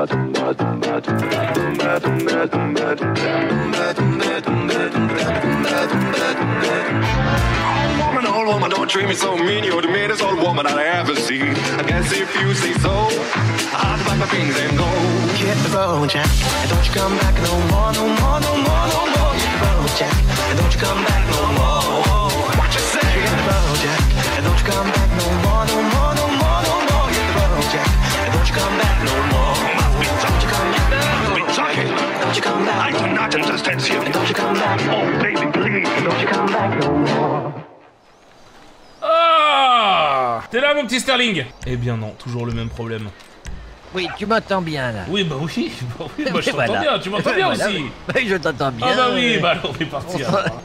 Woman, old woman, don't treat me so mean. You're the meanest old woman I ever seen. I guess if you say so, I'll pack my things and go. Hit the road, Jack, and don't you come back no more, no more, no more, no more. Hit the road, Jack, and don't you come back no more. What you say? Hit the road, Jack, and don't you come back no more, no more, no more, no more. Hit the road, Jack, and don't you come back no more. Don't you come I back, do not understand you. and don't you come back, Oh, baby, please. don't you come back no more. Ah T'es là mon petit Sterling? Eh bien non, toujours le même problème. Oui, tu m'entends bien là. Oui bah oui, bah oui, bah, je Voilà. t'entends bien, tu m'entends bien Voilà, aussi Oui, je t'entends bien. Ah bah oui, bah alors on est parti.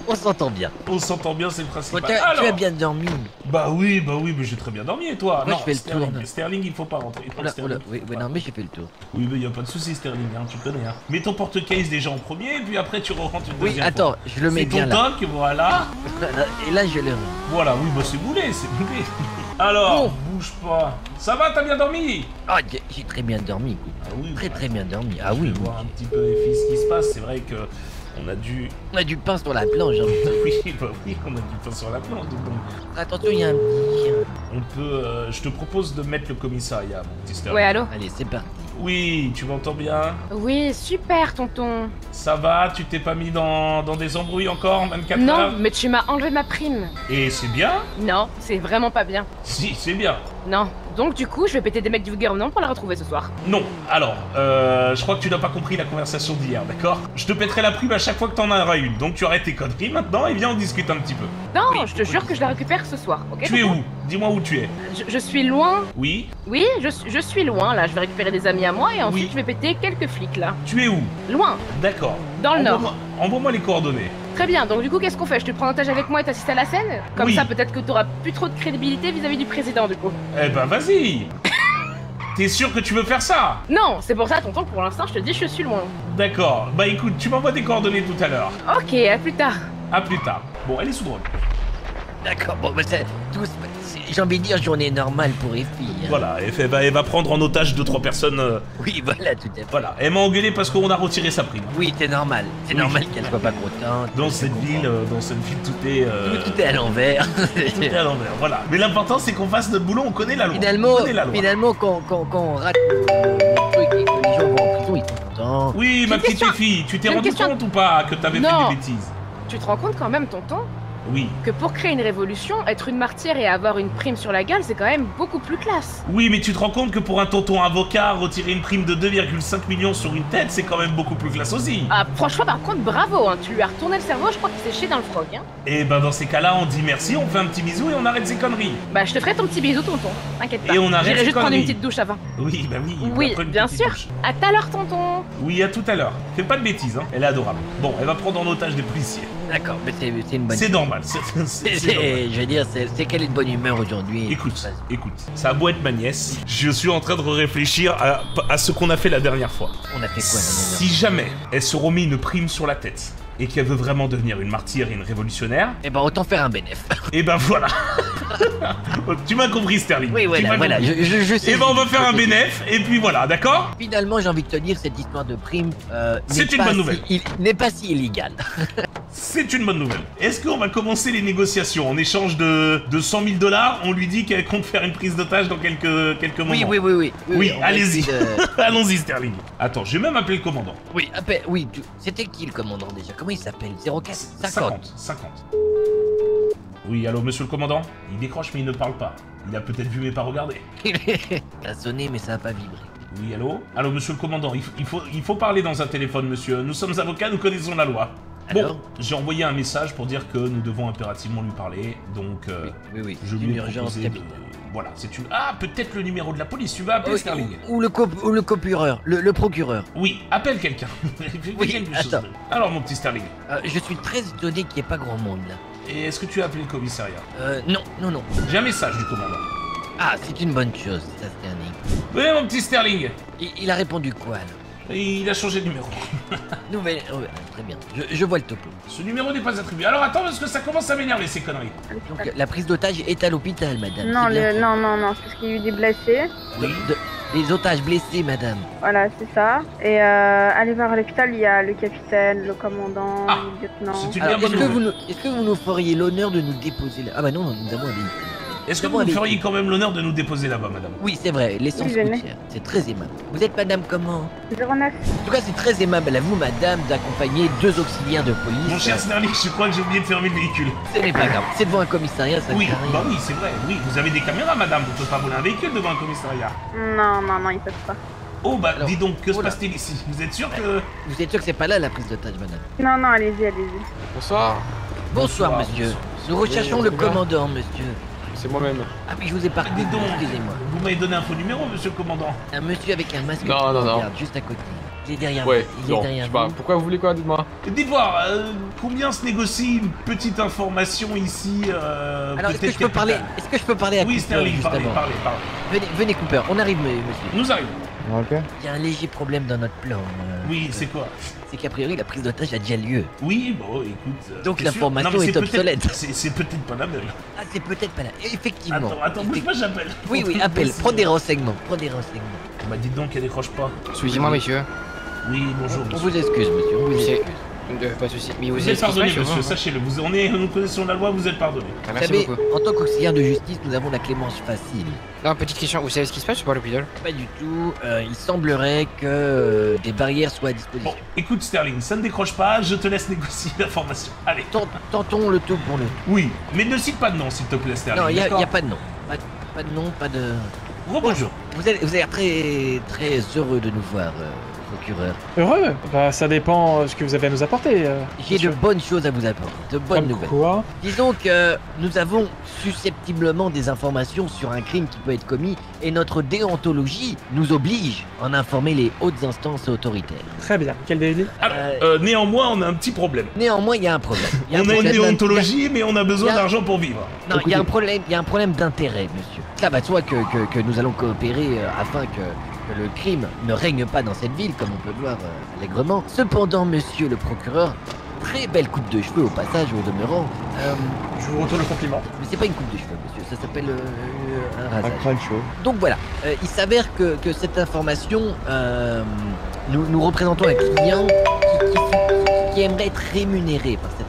On s'entend bien. On s'entend bien, c'est le principal. Alors, tu as bien dormi. Bah oui, bah oui, mais j'ai très bien dormi et toi? Moi, Non, je fais le Sterling, tour? Sterling, il faut pas rentrer. Oh là, oh là, oui, oui, non, mais j'ai fait le tour. Oui, mais y a pas de souci Sterling, hein, tu connais. Hein. Mets ton porte-case déjà en premier, puis après tu rentres une Oui, deuxième attends, fois. je le mets C'est bien ton là. voilà. Et là, je le. Voilà, oui, bah c'est boulé, c'est boulé. Alors, bouge pas. Ça va, t'as bien dormi Ah, j'ai- j'ai très bien dormi. Ah oui, Très bah, très bien dormi. Ah oui, voir un petit peu les filles ce qui se passe. C'est vrai que on a dû. on a du pain sur la planche. hein. Oui, bah oui, on a du pain sur la planche. donc Attention, il y a un petit. On peut. euh, je te propose de mettre le commissariat, mon petit Sterling. Ouais, allô Allez, c'est parti. Oui, tu m'entends bien? Oui, super, tonton. Ça va? Tu t'es pas mis dans, dans des embrouilles encore en 24 Non, heures? mais tu m'as enlevé ma prime. Et c'est bien? Non, c'est vraiment pas bien. Si, c'est bien. Non. Donc, du coup, je vais péter des mecs du gouvernement pour la retrouver ce soir. Non, alors, euh, je crois que tu n'as pas compris la conversation d'hier, d'accord? Je te pèterai la prime à chaque fois que t'en auras une, donc tu arrêtes tes conneries maintenant et viens on discute un petit peu. Non, je te jure que je la récupère ce soir, ok? Tu es où? Dis-moi où tu es. je, je suis loin. Oui Oui, je, suis- je suis loin là. Je vais récupérer des amis à moi et ensuite Oui. je vais péter quelques flics là. Tu es où? Loin, D'accord. dans le nord. Envoie-moi les coordonnées. Très bien, donc du coup, qu'est-ce qu'on fait? Je te prends en otage avec moi et t'assistes à la scène? Comme Oui. ça, peut-être que t'auras plus trop de crédibilité vis-à-vis du président du coup. Eh ben vas-y T'es sûr que tu veux faire ça? Non, c'est pour ça, tonton, que pour l'instant, je te dis, je suis loin. D'accord. Bah écoute, tu m'envoies des coordonnées tout à l'heure. Ok, à plus tard. À plus tard. Bon, elle est sous drogue. D'accord, bon, bah, c'est tout. J'ai envie de dire journée normale pour les filles. hein. Voilà, elle, fait- bah, elle va prendre en otage deux trois personnes. euh, Oui, voilà, tout à fait. voilà, elle m'a engueulé parce qu'on a retiré sa prime. Oui, c'est normal. C'est Oui. normal qu'elle soit pas contente. Dans Je cette comprends. ville, euh, dans cette ville, tout est. euh, Tout, tout est à l'envers. tout est à l'envers. Voilà. Mais l'important, c'est qu'on fasse notre boulot. On connaît la loi. Finalement, on connaît la loi. finalement, quand, quand, quand on rate le, le truc et que les gens vont en prison, ils sont contents. Oui, ma une petite question. fille, tu t'es une rendu question. compte ou pas que t'avais fait Non. des bêtises? Tu te rends compte quand même, tonton, Oui. que pour créer une révolution, être une martyre et avoir une prime sur la gueule, c'est quand même beaucoup plus classe. Oui, mais tu te rends compte que pour un tonton avocat, retirer une prime de 2,5 millions sur une tête, c'est quand même beaucoup plus classe aussi. Ah, franchement, par contre, bravo, hein, tu lui as retourné le cerveau, je crois qu'il s'est chié dans le frog. Hein. Et ben dans ces cas-là, on dit merci, on fait un petit bisou et on arrête ces conneries. Bah, je te ferai ton petit bisou, tonton. T'inquiète pas. Et on arrête J'irai juste prendre une conneries. petite douche avant. Oui, bah oui. Bien sûr. douche. À tout à l'heure, tonton. Oui, à tout à l'heure. Fais pas de bêtises, hein. Elle est adorable. Bon, elle va prendre en otage des policiers. D'accord, mais c'est une bonne C'est normal. Je veux dire, c'est qu'elle est de bonne humeur aujourd'hui? Écoute, écoute, ça a beau être ma nièce, je suis en train de réfléchir à, à ce qu'on a fait la dernière fois. On a fait quoi la Si jamais elle se remet une prime sur la tête et qu'elle veut vraiment devenir une martyre et une révolutionnaire, Eh ben, autant faire un bénéf. et ben voilà. tu m'as compris, Sterling. Oui, voilà, voilà. Je, je, je sais. Et ben on va faire un bénéf et puis voilà, d'accord? Finalement, j'ai envie de te dire, cette histoire de prime. euh, C'est une bonne si- nouvelle. il- N'est pas si illégal. C'est une bonne nouvelle. Est-ce qu'on va commencer les négociations? En échange de, de 100 000 dollars On lui dit qu'elle compte faire une prise d'otage dans quelques, quelques moments. Oui, oui, oui, oui. Oui, allez-y. de- Allons-y, Sterling. Attends, j'ai même appelé le commandant. Oui, appelle- oui. tu- C'était qui le commandant déjà? Comment il s'appelle? 04 50. 50. Oui, allô, monsieur le commandant Il décroche, mais il ne parle pas. Il a peut-être vu mais pas regardé. ça a sonné, mais ça a pas vibré. Oui, allô? Allô, monsieur le commandant, il, faut, il faut parler dans un téléphone, monsieur. Nous sommes avocats, nous connaissons la loi. Alors Bon, j'ai envoyé un message pour dire que nous devons impérativement lui parler, donc euh, Oui, oui. je lui ai proposé de... Voilà, c'est une... Ah, peut-être le numéro de la police, tu vas appeler Oui, Sterling ou, ou le cop- ou le copureur, le, le procureur. Oui, appelle quelqu'un. Fais Oui, quelque chose. attends. Alors, mon petit Sterling, Euh, je suis très étonné qu'il n'y ait pas grand monde là. Et est-ce que tu as appelé le commissariat? Euh, non, non, non. J'ai un message du commandant. Ah, c'est une bonne chose, ça Sterling. Oui, mon petit Sterling Il, il a répondu quoi là Il a changé de numéro. Nouvelle. oh, très bien. Je, je vois le topo. Ce numéro n'est pas attribué. Alors attends, parce que ça commence à m'énerver ces conneries. Donc la prise d'otage est à l'hôpital, madame. Non, le- non, non, non, c'est parce qu'il y a eu des blessés. De- Les otages blessés, madame. Voilà, c'est ça. Et euh, allez voir à l'hôpital, il y a le capitaine, le commandant, Ah, le lieutenant. est-ce que, que vous nous feriez l'honneur de nous déposer là? Ah bah non, nous avons un véhicule. Est-ce que vous nous feriez quand même l'honneur de nous déposer là-bas, madame? Oui, c'est vrai, l'essence Oui, venez. routière. C'est très aimable. Vous êtes madame comment? 09. En tout cas, c'est très aimable à vous, madame, d'accompagner deux auxiliaires de police. Mon cher Sterling, je crois que j'ai oublié de fermer le véhicule. Ce n'est pas grave. C'est devant un commissariat, ça ne Oui, bah oui, c'est vrai. Oui, vous avez des caméras, madame. Vous pouvez pas voler un véhicule devant un commissariat. Non, non, non, ils peuvent pas. Oh, bah Alors, dis donc, que se oula. passe-t-il ici? Vous êtes sûr que... Vous êtes sûr que c'est pas là la prise d'otage, madame? Non, non, allez-y, allez-y. Bonsoir, Bonsoir, Bonsoir, monsieur. bonsoir. Nous recherchons Oui, le commandant, monsieur. C'est moi-même. Ah oui, je vous ai pas Dis donc, Excusez-moi. vous m'avez donné un faux numéro, monsieur le commandant. Un monsieur avec un masque Non, qui non, nous non. regarde juste à côté. Il est derrière Ouais, vous. Il non, est je derrière sais pas. vous. Pourquoi vous voulez quoi, dites-moi? Dites voir, euh, combien se négocie une petite information ici euh, Alors, est-ce que je peux parler Est-ce que je peux parler à Oui, Cooper Sterling, juste parlez, parlez, parlez. Venez, venez, Cooper. On arrive, monsieur. Nous arrivons. Ok. Il y a un léger problème dans notre plan. euh, Oui, c'est quoi C'est qu'a priori, la prise d'otage a déjà lieu. Oui, bon, écoute... euh, Donc, t'es sûr l'information Non, mais est c'est peut-être- obsolète. C'est c'est peut-être pas la même. Ah, c'est peut-être pas là. Effectivement. Attends, attends, bouge pas, j'appelle. Oui, oui, appelle. Prends des renseignements. Prends des renseignements. Bah dites donc, elle décroche pas. Excusez-moi, monsieur. Oui, bonjour, On monsieur. vous excuse, monsieur. On vous excuse. Euh, Pas de soucis. Mais vous Vous êtes pardonné, monsieur, vous, hein sachez-le. Vous, on est, nous connaissons la loi, vous êtes pardonné. Ah, Vous savez, beaucoup. en tant qu'auxiliaire de justice, nous avons la clémence facile. Non, petite question. Vous savez ce qui se passe ou pas à l'hôpital Pas du tout. Euh, il semblerait que euh, des barrières soient à disposition. Bon, écoute Sterling, ça ne décroche pas, je te laisse négocier l'information. Allez. Tent- Tentons le tout pour le tout. Oui, mais ne cite pas de nom, s'il te plaît, Sterling. Non, il n'y a, pas de nom. Pas, pas de nom, pas de. Rebonjour. Vous avez, vous avez l'air très, très heureux de nous voir, euh, procureur. Heureux Bah ça dépend euh, ce que vous avez à nous apporter. euh, J'ai de bonnes choses à vous apporter, de bonnes Comme nouvelles. Quoi Disons que nous avons susceptiblement des informations sur un crime qui peut être commis et notre déontologie nous oblige à en informer les hautes instances autoritaires. Très bien. Quel délit? Alors, Euh, néanmoins, on a un petit problème. Néanmoins, il y a un problème. Il y a un On a une problème déontologie, mais on a besoin a- d'argent pour vivre. Non, il y a un problème, il y a un problème d'intérêt, monsieur. Ça va de soi que, que, que nous allons coopérer euh, afin que, que le crime ne règne pas dans cette ville, comme on peut le voir euh, allègrement. Cependant, monsieur le procureur, très belle coupe de cheveux au passage, au demeurant. Euh, Je vous retourne le compliment. mais c'est pas une coupe de cheveux, monsieur, ça s'appelle euh, un Un rasage. chaud. Donc voilà, euh, il s'avère que, que cette information, nous, nous représentons un client qui, qui- qui aimerait être rémunéré par cette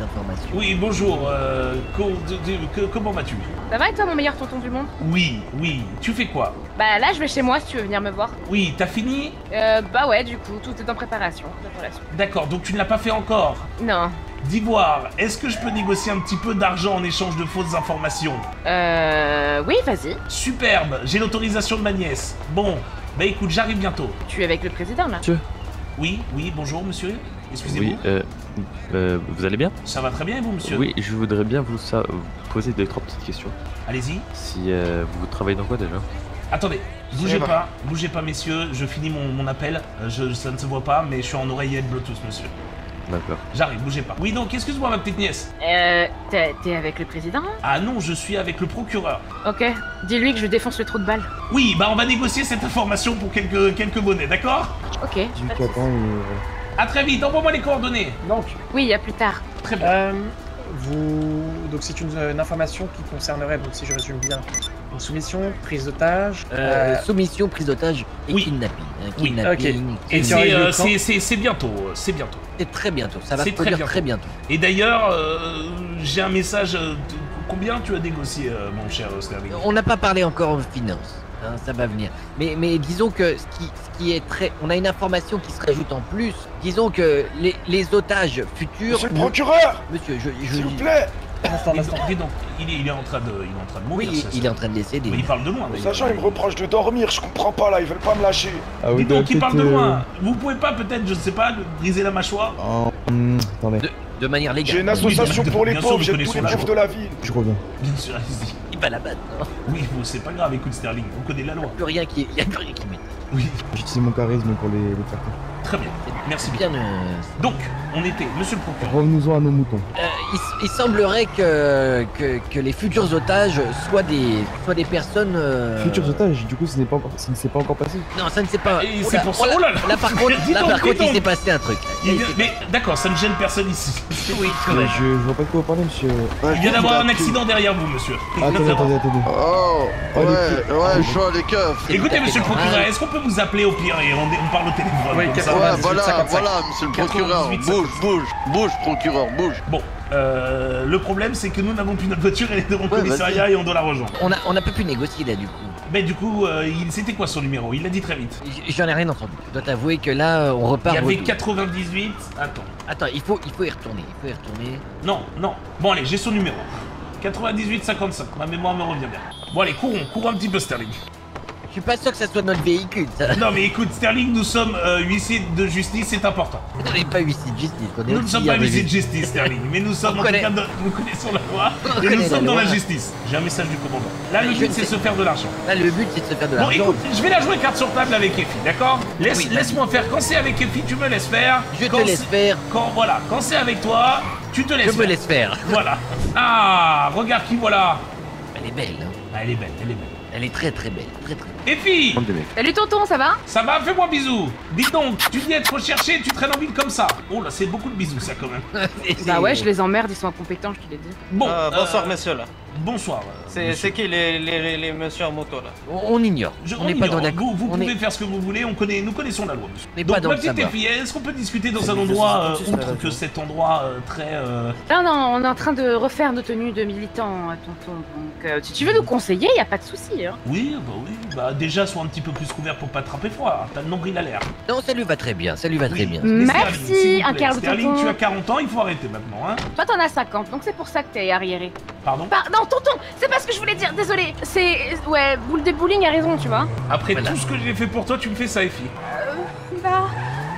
Oui, bonjour. euh, co- de- de- que- comment vas-tu? Ça va et toi, mon meilleur tonton du monde? Oui, oui. Tu fais quoi? Bah là, je vais chez moi si tu veux venir me voir. Oui, t'as fini? Euh, bah ouais, du coup, tout est en préparation. J'attends la suite. D'accord, donc tu ne l'as pas fait encore? Non. D'Ivoire, est-ce que je peux négocier un petit peu d'argent en échange de fausses informations? Euh. Oui, vas-y. Superbe, j'ai l'autorisation de ma nièce. Bon, bah écoute, j'arrive bientôt. Tu es avec le président là? Oui, oui, bonjour monsieur. Excusez-moi. Oui, euh, euh, vous allez bien? Ça va très bien et vous monsieur? Oui, je voudrais bien vous, poser deux, trois petites questions. Allez-y. Si euh, vous travaillez dans quoi déjà? Attendez, bougez pas, bougez pas messieurs, je finis mon, mon appel. Euh, Je, ça ne se voit pas, mais je suis en oreillette Bluetooth monsieur. D'accord. J'arrive, bougez pas. Oui donc, excuse-moi ma petite nièce. Euh. T'es avec le président? Ah non, je suis avec le procureur. Ok. Dis-lui que je défonce le trou de balle. Oui, bah on va négocier cette information pour quelques, quelques monnaies, d'accord? Ok. Du À très vite, envoie-moi les coordonnées. Donc, Oui, à plus tard. Très bien. euh, vous... Donc c'est une, une information qui concernerait, donc si je résume bien, une soumission, prise d'otage... Euh, euh, soumission, prise d'otage et Oui. kidnapping. Un Oui. kidnapping, Et c'est euh, bientôt, euh, c'est bientôt. c'est très bientôt. Ça va se très produire bientôt. très bientôt. Et d'ailleurs, euh, j'ai un message. euh, de- Combien tu as négocié, euh, mon cher Sterling On n'a pas parlé encore en finance. Hein, ça va venir. Mais, mais disons que ce qui, ce qui est très... On a une information qui se rajoute en plus. Disons que les, les otages futurs... Monsieur le procureur, Monsieur, je... je s'il vous plaît instant, Dis instant. donc, dis donc, il, est, il est en train de, il est en train de mourir. Oui, ça, il ça. est en train de décéder. Mais il parle de loin. Les agents, ils me reprochent de dormir, je comprends pas là, ils veulent pas me lâcher. Ah Dis oui, donc, il parle de peut-être, loin. Vous pouvez pas peut-être, je sais pas, briser la mâchoire euh, hum, attendez, De, de manière J'ai légale. une association pour les pauvres, j'ai tous les pauvres de la ville. je reviens. Bien sûr, allez-y. Va là-bas. non Oui, bon, c'est pas grave, écoute Sterling, on connaît la loi. Plus rien qui... Il y a plus rien qui m'est. Oui. J'utilise mon charisme pour les, les faire. Très bien. Merci Bien, bien. euh, Donc, on était, monsieur le procureur. Revenons-en à nos moutons. euh, il, il semblerait que, que, que les futurs otages soient des, soient des personnes. euh, Futurs otages, du coup, ce n'est pas encore, ça ne s'est pas encore passé. Non, ça ne s'est pas. Et Oh c'est là, pour ça- oh là, oh là là. là, par contre, là, par contre, il s'est passé un truc. là. Il Il vient- s'est- Mais d'accord, ça ne gêne personne ici. Oui, quand Mais même. je, je vois pas de quoi vous parlez, monsieur. Il vient d'avoir un accident derrière vous, monsieur. Attendez, attendez, attendez. Oh, ouais, les ouais, chaud les keufs. Écoutez, monsieur le procureur, est-ce qu'on peut vous appeler au pire et on, on parle au téléphone Voilà, 55. voilà, monsieur le procureur. 98, Bouge, bouge, bouge, procureur, bouge. Bon, euh, le problème c'est que nous n'avons plus notre voiture, elle est devant le Ouais, commissariat et on doit la rejoindre. On a, on a pas pu négocier là du coup. Mais du coup, euh, il- c'était quoi son numéro? Il l'a dit très vite. J'en ai rien entendu. Je dois t'avouer que là, on Il repart. y avait retour. 98. Attends. Attends, il faut, il faut y retourner. Il faut y retourner. Non, non. Bon, allez, j'ai son numéro. 98 55. Ma mémoire me revient bien. Bon, allez, courons, courons un petit peu, Sterling. Je suis pas sûr que ça soit notre véhicule. Ça. Non, mais écoute, Sterling, nous sommes euh, huissiers de justice, c'est important. On n'est pas huissier de justice. On est Nous ne sommes pas huissiers de justice. Sterling, mais nous sommes On en connaît- tout cas, de- nous connaissons la loi On et nous sommes dans loi. la justice. J'ai un message du commandant. Là, le but, c'est de se faire de l'argent. Là, le but, c'est de se faire de Bon, l'argent. écoute, je vais la jouer carte sur table avec Effie, d'accord Laisse, Oui, vas-y. Laisse-moi faire. Quand c'est avec Effie, tu me laisses faire. Je Quand te laisse faire. Quand, voilà, quand c'est avec toi, tu te laisses Je faire. me laisse faire. Voilà. Ah, regarde qui voilà. Elle est belle. hein. Ah, elle est belle, elle est belle. Elle est très très belle. Très très belle. Des mecs. Salut tonton, ça va? Ça va Fais-moi bisous Dis donc, tu dis être recherché, tu traînes en ville comme ça. Oh là, c'est beaucoup de bisous, ça, quand même. Bah ouais, je les emmerde, ils sont incompétents, je te l'ai dit. Bon, Euh, bonsoir, euh, messieurs, là. Bonsoir. euh, C'est monsieur. qui les, les, les, les messieurs en moto, là? On, on ignore. Je- on n'est pas dans la. Vous, vous on pouvez est- faire ce que vous voulez, on connaît, nous connaissons la loi, monsieur. Mais Donc, pas dans ma petite. Effie, est-ce qu'on peut discuter dans un endroit, euh, outre c'est que cet endroit euh, très... euh, Là, non, on est en train de refaire nos tenues de militants, euh, tonton. Donc, euh, si tu veux nous conseiller, y a pas de souci. Hein. Oui, bah oui, bah déjà, sois un petit peu plus couvert pour pas attraper froid. hein. T'as le nombril à l'air. Non, ça lui va très bien. Ça lui va très bien. Merci, un quart de Sterling, tonton. tu as 40 ans, il faut arrêter maintenant, hein Toi, t'en as 50, donc c'est pour ça que t'es arriéré. Pardon Par- non, tonton, c'est pas ce que je voulais dire, désolé. C'est. Ouais, boule de bowling a raison, tu vois. Après Voilà. tout ce que j'ai fait pour toi, tu me fais ça, Effie. Bah,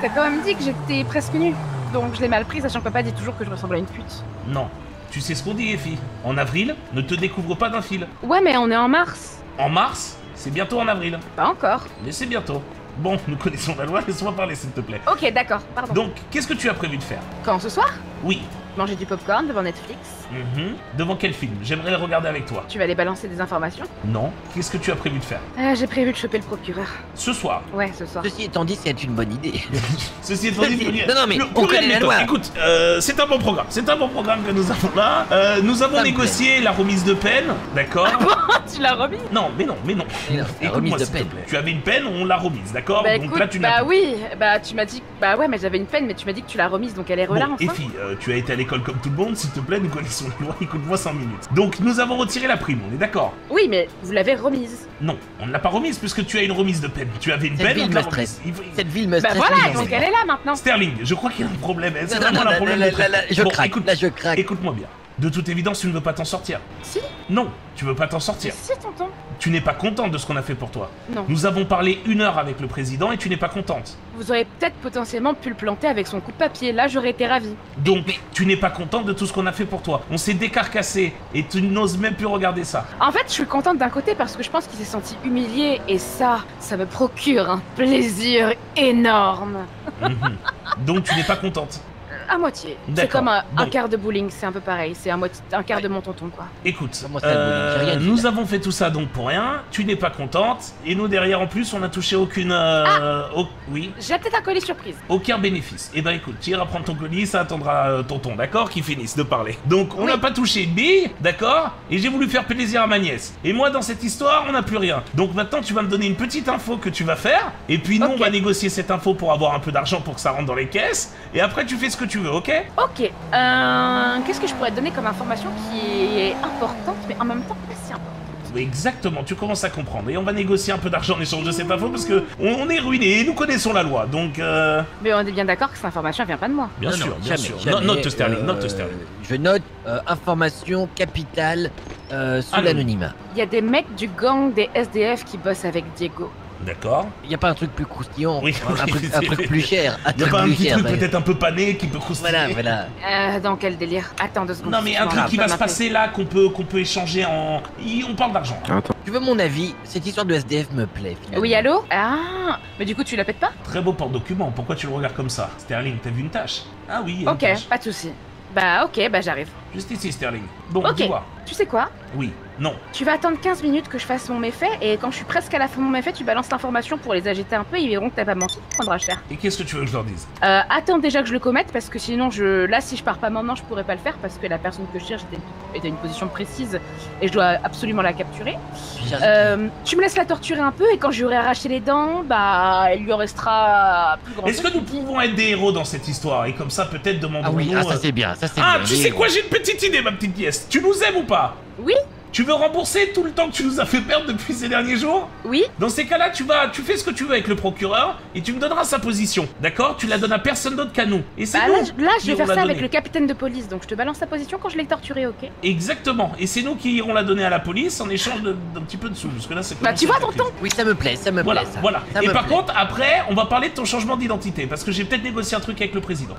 t'as quand même dit que j'étais presque nue. Donc je l'ai mal pris, sachant que papa dit toujours que je ressemble à une pute. Non. Tu sais ce qu'on dit, Effie. En avril, ne te découvre pas d'un fil. Ouais, mais on est en mars. En mars, c'est bientôt en avril. Pas encore. Mais c'est bientôt. Bon, nous connaissons la loi, laisse-moi parler, s'il te plaît. Ok, d'accord, pardon. Donc, qu'est-ce que tu as prévu de faire? Quand ce soir? Oui. Manger du popcorn devant Netflix. Mhm. Devant quel film? J'aimerais le regarder avec toi. Tu vas aller balancer des informations Non. Qu'est-ce que tu as prévu de faire? Euh, J'ai prévu de choper le procureur. Ce soir. Ouais, ce soir. Ceci étant dit, c'est une bonne idée. Ceci étant dit, Non, non, mais le- on connaît la loi. Écoute, euh, c'est un bon programme. C'est un bon programme que nous avons là. Euh, nous avons Ça me négocié la remise de peine, d'accord? Tu l'as remis Non, mais non, mais non. Mais non, la Écoute-moi, remise de s'il te peine. plaît. Tu avais une peine, on l'a remise, d'accord? Bah Donc écoute, là, tu n'as bah plus. oui, bah tu m'as dit, bah ouais, mais j'avais une peine, mais tu m'as dit que tu l'as remise, donc elle est Bon, relâche enfin. Effie, euh, tu as été à l'école comme tout le monde, s'il te plaît, nous connaissons la loi, écoute-moi 5 minutes. Donc, nous avons retiré la prime, on est d'accord? Oui, mais vous l'avez remise. Non, on ne l'a pas remise puisque tu as une remise de peine. Tu avais une Cette peine, ville on te l'a me stresse. remise. Il faut- Cette ville me Bah stresse. voilà, donc elle est là maintenant. Sterling, je crois qu'il y a un problème. C'est Non, non, vraiment non, un là, problème. là, de là, là, je Bon, craque, écoute- là, je craque. Écoute-moi bien. De toute évidence, tu ne veux pas t'en sortir. Si, Non, tu veux pas t'en sortir. si, tonton. Tu n'es pas contente de ce qu'on a fait pour toi. Non. Nous avons parlé une heure avec le président et tu n'es pas contente. Vous auriez peut-être potentiellement pu le planter avec son coup de papier. Là, j'aurais été ravie. Donc, tu n'es pas contente de tout ce qu'on a fait pour toi. On s'est décarcassé et tu n'oses même plus regarder ça. En fait, je suis contente d'un côté parce que je pense qu'il s'est senti humilié et ça, ça me procure un plaisir énorme. Mhm. Donc, tu n'es pas contente. À moitié. C'est comme un, quart de bowling, c'est un peu pareil. C'est un, moitié- un quart de mon tonton, quoi. Écoute, euh, Bowling nous avons fait tout ça donc pour rien. Tu n'es pas contente et nous derrière en plus on n'a touché aucune, euh, au- oui, J'ai peut-être un colis surprise. aucun bénéfice. Et ben écoute, tu iras prendre ton colis, ça attendra euh, tonton, d'accord, qui finisse de parler. Donc on Oui. n'a pas touché une bille, d'accord, et j'ai voulu faire plaisir à ma nièce. Et moi dans cette histoire on n'a plus rien. Donc maintenant tu vas me donner une petite info que tu vas faire, et puis nous on va négocier cette info pour avoir un peu d'argent pour que ça rentre dans les caisses. Et après tu fais ce que tu veux, ok Ok. Euh, Qu'est-ce que je pourrais te donner comme information qui est importante, mais en même temps pas si importante? Exactement, tu commences à comprendre. Et on va négocier un peu d'argent en échange de cette info parce que on, on est ruiné et nous connaissons la loi. Donc, euh, Mais on est bien d'accord que cette information vient pas de moi. bien Non, sûr, non, bien jamais, sûr. jamais. No- note Sterling, Euh, note Sterling. Je note euh, information capitale euh, sous l'anonymat. Il y a des mecs du gang des SDF qui bossent avec Diego. D'accord. Il n'y a pas un truc plus croustillant Oui, un, oui, truc, c'est- un truc plus cher a truc pas un petit cher, truc peut-être un peu pané qui peut croustiller Voilà, voilà. Euh, dans quel délire? Attends deux secondes. Non mais un truc qui va se passer là qu'on peut qu'on peut échanger en. On parle d'argent. Attends. Tu veux mon avis? Cette histoire de SDF me plaît. finalement. Oui, allô? Ah Mais du coup, tu la pètes pas? Très beau porte-document, pourquoi tu le regardes comme ça? Sterling, t'as vu une tâche? Ah oui, il y a une Ok, tâche. pas de soucis. Bah ok, bah j'arrive. Juste ici, Sterling. Bon, Ok. dis-moi. Tu sais quoi? Oui, non. Tu vas attendre 15 minutes que je fasse mon méfait et quand je suis presque à la fin de mon méfait, tu balances l'information pour les agiter un peu, ils verront que t'as pas menti, tu prendras cher. Et qu'est-ce que tu veux que je leur dise? Euh, attends déjà que je le commette parce que sinon je là si je pars pas maintenant je pourrais pas le faire parce que la personne que je cherche était, était à une position précise et je dois absolument la capturer. Euh, tu me laisses la torturer un peu et quand je lui aurai arraché les dents, bah il lui en restera plus grand. Est-ce que nous pouvons être des héros dans cette histoire? Et comme ça, peut-être demandons Ah oui, ah, ça c'est bien, ça c'est Ah, bien. tu les sais héros. quoi, j'ai une petite idée, ma petite pièce. Tu nous aimes ou pas? Oui. Tu veux rembourser tout le temps que tu nous as fait perdre depuis ces derniers jours Oui. Dans ces cas-là, tu vas, tu fais ce que tu veux avec le procureur et tu me donneras sa position, d'accord? Tu la donnes à personne d'autre qu'à nous. Et c'est Bah, nous là, je- là, je vais faire ça avec le capitaine de police donc je te balance sa position quand je l'ai torturé, ok? Exactement. Et c'est nous qui irons la donner à la police en échange d'un petit peu de sous, parce que là, c'est. Bah, tu vois, tonton. Oui, ça me plaît, ça me Voilà, plaît. Ça. voilà. Ça Et me par plaît. contre, après, on va parler de ton changement d'identité, parce que j'ai peut-être négocié un truc avec le président.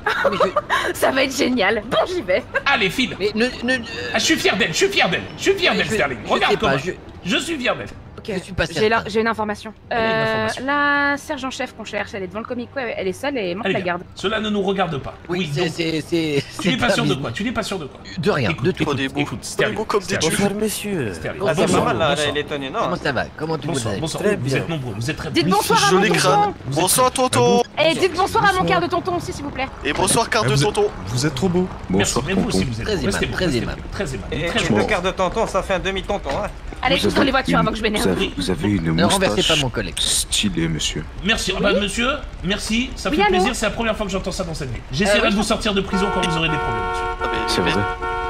Ça va être génial. Bon, j'y vais. Allez, file. Mais ne, ne, Ah, je suis fier d'elle, je suis fier d'elle, je suis fier d'elle, Sterling. Regarde comment. je- Je suis fier d'elle. Ok. Je suis pas J'ai certain. la- j'ai une information. Une Euh, information. la sergent-chef qu'on cherche, elle est devant le comico, elle elle est seule et manque Allez, la garde. Cela ne nous regarde pas. Oui, c'est- donc, c'est. c'est- Tu n'es c'est pas sûr de quoi? Tu n'es pas sûr de quoi? De rien, Écoute, de tout. écoute, écoute, Sterling. comme des Sterling. dieux. monsieur. Sterling. Ah, Ah, c'est Bonsoir, normal, là, bonsoir. elle est étonnée, non Comment ça va? Comment tu Bonsoir, vas bonsoir. Très Vous bien. êtes nombreux, vous êtes très Dites bonsoir à mon Joli crâne. tonton Bonsoir tonton. Et dites bonsoir à mon Bonsoir. quart de tonton aussi, s'il vous plaît. Et bonsoir carte Ah, de vous, tonton. vous êtes trop beau. Merci, Bonsoir, mais vous aussi, vous êtes Très aimable, Restez très restez aimable. Très aimable. Et, très deux quarts de tonton, ça fait un demi-tonton, hein. Allez, tous dans les voitures avant que je m'énerve. Vous avez, vous avez une Ne renversez moustache pas mon collègue. stylée, monsieur. Merci, Ah bah, monsieur, merci, ça Oui, fait allô plaisir, c'est la première fois que j'entends ça dans cette vie. J'essaierai Euh, oui. de vous sortir de prison quand vous aurez des problèmes, monsieur. Ah, mais- C'est mais- vrai.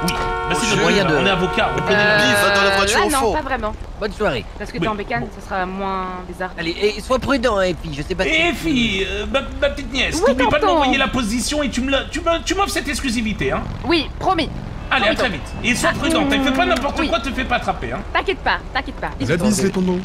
Oui, bah, c'est Je- notre moyen moyen de- on est avocat, on connaît la Bill, va dans la voiture là, au non, fond. pas vraiment. Bonne soirée. Parce que Oui. t'es en bécane, ça sera moins bizarre. Allez, et sois prudent, hein, et puis je sais pas Eh fille, euh, ma, ma petite nièce, Oui, n'oublie pas de m'envoyer la position et tu me la- tu me- tu m'offres cette exclusivité, hein. Oui, promis. Allez, à très vite. Et sois prudent, Ah, fais pas n'importe oui. quoi, te fais pas attraper, hein. T'inquiète pas, t'inquiète pas. La bise, les tontons.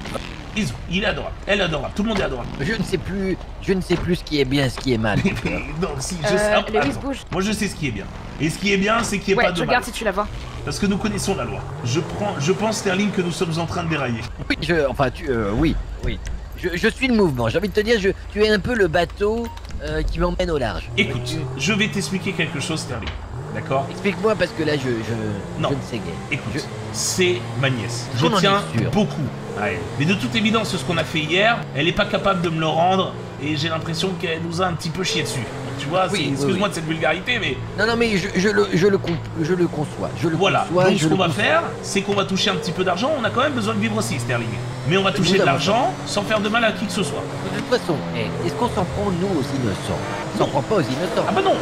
Bisous, il est adorable, elle est adorable, tout le monde est adorable. Je ne sais plus, je ne sais plus ce qui est bien, ce qui est mal. non, si, je Euh, sais. attends. Moi, je sais ce qui est bien. Et ce qui est bien, c'est qu'il n'y ait Ouais, pas de mal. regarde si tu la vois. Parce que nous connaissons la loi. Je prends, je pense, Sterling, que nous sommes en train de dérailler. Oui, je, enfin, tu, euh, oui, oui. Je, je suis le mouvement. J'ai envie de te dire, je, tu es un peu le bateau euh, qui m'emmène au large. Écoute, je vais t'expliquer quelque chose, Sterling. D'accord Explique-moi parce que là, je, je, Non. je ne sais guère. Écoute, c'est ma nièce. Je tiens beaucoup à elle. Mais de toute évidence, ce qu'on a fait hier, elle n'est pas capable de me le rendre et j'ai l'impression qu'elle nous a un petit peu chié dessus. Tu vois, Oui, c'est- oui, excuse-moi oui. de cette vulgarité, mais Non, non, mais je, je le, je le, je le conçois. Je le voilà. conçois. Donc ce qu'on va conçois. faire, c'est qu'on va toucher un petit peu d'argent. On a quand même besoin de vivre aussi, Sterling. Mais on va toucher Nous de l'argent sans faire de mal à qui que ce soit. De toute façon, eh, est-ce qu'on s'en prend nous aux innocents? On s'en prend pas aux innocents. Ah bah non.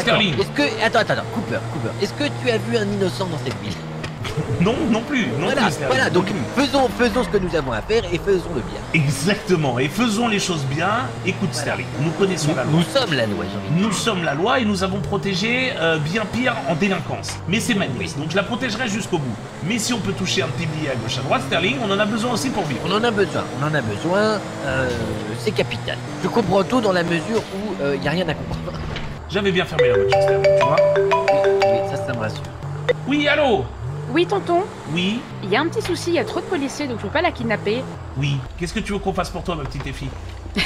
Sterling Est-ce que attends, attends, attends, Cooper, Cooper. Est-ce que tu as vu un innocent dans cette ville? Non, non plus. Non Voilà, plus, voilà. Donc faisons, faisons ce que nous avons à faire et faisons-le bien. Exactement. Et faisons les choses bien. Écoute, Sterling, nous connaissons la loi. Nous sommes la loi, dire. Nous sommes la loi et nous avons protégé euh, bien pire en délinquance. Mais c'est ma nièce, donc je la protégerai jusqu'au bout. Mais si on peut toucher un petit billet à gauche à droite, Sterling, on en a besoin aussi pour vivre. On en a besoin, on en a besoin. Euh, c'est capital. Je comprends tout dans la mesure où il y a rien à comprendre. J'avais bien fermé la voiture, Sterling, tu vois. Oui, ça, ça me rassure. Oui, allô? Oui, tonton? Oui, Il y a un petit souci, il y a trop de policiers, donc je peux pas la kidnapper. oui. Qu'est-ce que tu veux qu'on fasse pour toi, ma petite fille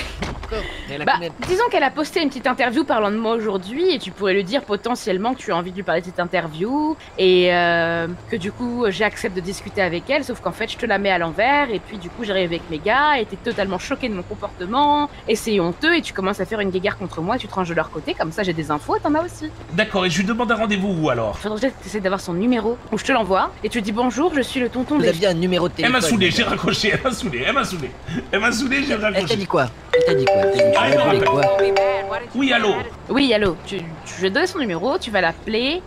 Bah, disons qu'elle a posté une petite interview parlant de moi aujourd'hui, et tu pourrais lui dire potentiellement que tu as envie de lui parler de cette interview, et euh, que du coup j'accepte de discuter avec elle, sauf qu'en fait je te la mets à l'envers, et puis du coup j'arrive avec mes gars, et t'es totalement choqué de mon comportement, et c'est honteux, et tu commences à faire une guéguerre contre moi, et tu te ranges de leur côté, comme ça j'ai des infos, et t'en as aussi. D'accord, et je lui demande un rendez-vous où alors Faudrait que tu essaies d'avoir son numéro, ou je te l'envoie, et tu dis bonjour, je suis le tonton Vous des... aviez un numéro de Elle téléphone. m'a saoulé, j'ai raccroché, elle m'a saoulé, elle m'a saoulé. Elle m'a saoulé, j'ai Elle t'a raccroché. dit quoi? Elle t'a dit quoi Elle t'a dit quoi Ah, quoi Oui, allô Oui, allô, tu, tu- je vais donner son numéro, tu vas l'appeler.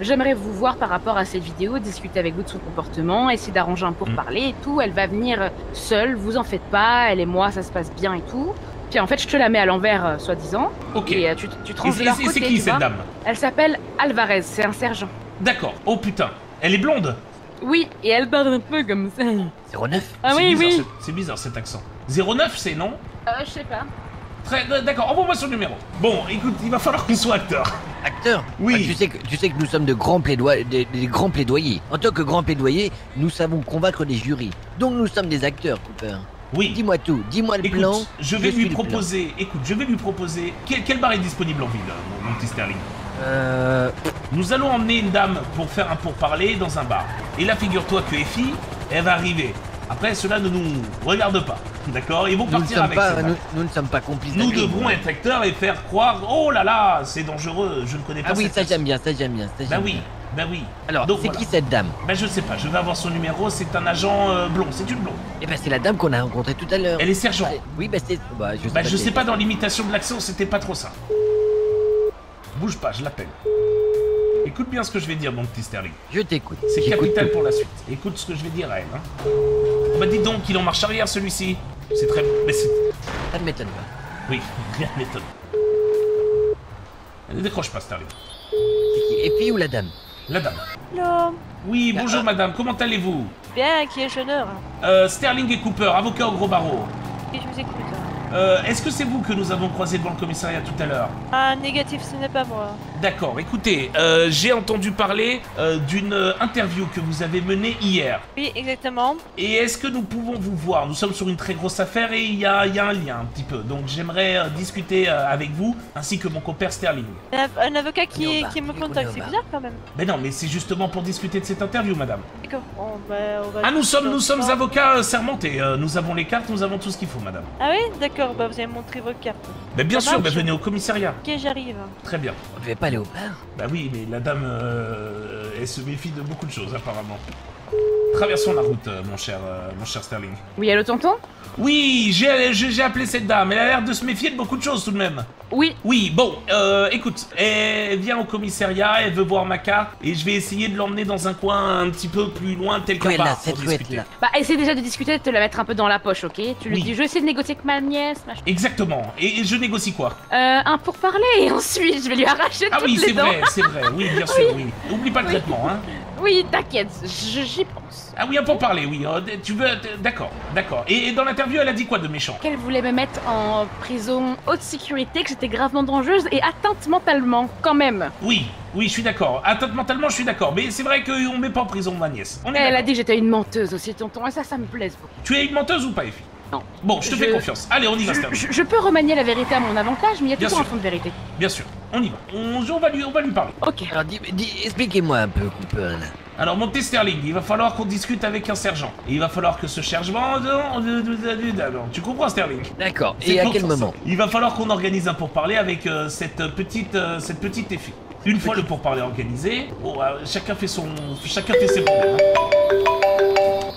J'aimerais vous voir par rapport à cette vidéo, discuter avec vous de son comportement, essayer d'arranger un pourparler et tout. Elle va venir seule, vous en faites pas, elle et moi, ça se passe bien et tout. Puis en fait, je te la mets à l'envers, euh, soi-disant. Ok. Et euh, tu, tu de leur c'est- et côté, c'est qui cette vois. dame? Elle s'appelle Alvarez, c'est un sergent. D'accord, oh putain. Elle est blonde? Oui, et elle parle un peu comme ça. 09 Ah C'est oui, bizarre, oui. ce- C'est bizarre cet accent. 09, c'est non Euh, je sais pas. Très, euh, d'accord, envoie-moi son numéro. Bon, écoute, il va falloir qu'on soit acteur. Acteur Oui. Ah, tu, sais que, tu sais que nous sommes de grands plaidoyers, des, des grands plaidoyers. En tant que grands plaidoyers, nous savons convaincre les jurys. Donc nous sommes des acteurs, Cooper. Oui. Dis-moi tout, dis-moi le Écoute, plan. je vais lui proposer. Écoute, je vais lui proposer. Quel, quel bar est disponible en ville, mon, mon petit Sterling? Euh. Nous allons emmener une dame pour faire un pourparler dans un bar. Et là, figure-toi que Effie, elle va arriver. Après, cela ne nous regarde pas. D'accord Ils vont Nous partir avec pas, nous, ne sommes pas complices. Nous devrons être acteurs et faire croire Oh là là, c'est dangereux, je ne connais pas Ah oui, ça j'aime bien, ça j'aime bien. Ça, Bah oui, bien. bah oui. Alors, c'est voilà. qui cette dame? Bah je sais pas, je vais avoir son numéro, c'est un agent euh, blond, c'est une blonde. Eh ben c'est la dame qu'on a rencontrée tout à l'heure. Elle est sergent. Oui, bah c'est. Bah je sais Bah pas. je sais pas, dans l'imitation de l'accent, c'était pas trop ça. Bouge pas, je l'appelle. Écoute bien ce que je vais dire, mon petit Sterling. Je t'écoute. C'est capital tout. pour la suite. Écoute ce que je vais dire à elle. Hein. Bah dis donc, il en marche arrière celui-ci. C'est très... Mais c'est... Ça ne m'étonne pas. Oui, rien ne m'étonne. Ne décroche pas, qui Et puis ou la dame La dame. Hello. Oui, bonjour madame, comment allez-vous? Bien, qui est l'honneur euh, Sterling et Cooper, avocat au gros barreau. Et je vous écoute. Euh, Est-ce que c'est vous que nous avons croisé devant le commissariat tout à l'heure? Ah, négatif, ce n'est pas moi. D'accord, écoutez, euh, j'ai entendu parler euh, d'une interview que vous avez menée hier. Oui, exactement. Et est-ce que nous pouvons vous voir? Nous sommes sur une très grosse affaire et il y a, il y a un lien un petit peu. Donc j'aimerais euh, discuter euh, avec vous ainsi que mon compère Sterling. Un, av- un avocat qui, qui me contacte, c'est bizarre quand même. Mais non, mais c'est justement pour discuter de cette interview, madame. D'accord, bah, on va... Ah, nous sommes, nous sommes avocats euh, sermentés. Euh, nous avons les cartes, nous avons tout ce qu'il faut, madame. Ah oui D'accord, bah vous avez montré vos cartes. Mais bien Ça sûr, mais marche. venez au commissariat. Ok, j'arrive. Très bien. On devait pas aller au bar Bah oui, mais la dame, euh, elle se méfie de beaucoup de choses, apparemment. Traversons la route, euh, mon cher, euh, mon cher Sterling. Oui, allô, tonton? Oui, j'ai appelé cette dame. Elle a l'air de se méfier de beaucoup de choses tout de même. Oui. Oui, bon, euh, écoute, elle vient au commissariat, elle veut voir ma carte, et je vais essayer de l'emmener dans un coin un petit peu plus loin, tel qu'un bar, pour discuter. là. Bah, essaie déjà de discuter, de te la mettre un peu dans la poche, ok? Tu lui Oui. dis, je vais essayer de négocier avec ma nièce, machin. Exactement. Et, et je négocie quoi? Euh, un pour parler, et ensuite, je vais lui arracher Ah toutes oui, les c'est dents. vrai, c'est vrai. Oui, bien sûr, oui. Oublie pas le Oui. traitement, hein. Oui, t'inquiète, je- j'y pense. Ah oui, un pour parler, oui. euh, tu veux, d'accord, d'accord. Et, et dans l'interview, elle a dit quoi de méchant? Qu'elle voulait me mettre en prison haute sécurité, que j'étais gravement dangereuse et atteinte mentalement, quand même. Oui, oui, je suis d'accord. Atteinte mentalement, je suis d'accord. Mais c'est vrai qu'on met pas en prison ma nièce. On est Elle a dit que j'étais une menteuse aussi, tonton, et ça, ça me plaise beaucoup. Tu es une menteuse ou pas, Effie? Non. Bon, je te fais confiance. Allez, on y va, Je, je- je peux remanier la vérité à mon avantage, mais il y a Bien toujours un fond de vérité. Bien sûr, on y va. On, on va, lui, on va lui parler. Ok. Alors dis, dis- expliquez-moi un peu, Cooper là. Alors, mon Sterling, il va falloir qu'on discute avec un sergent. Et il va falloir que ce sergent... Tu comprends, Sterling? D'accord. Et à quel ça. moment? Il va falloir qu'on organise un pourparler avec euh, cette petite, euh, cette petite Effie. Une fois le pourparler organisé, bon, euh, chacun fait son, chacun fait ses problèmes. hein.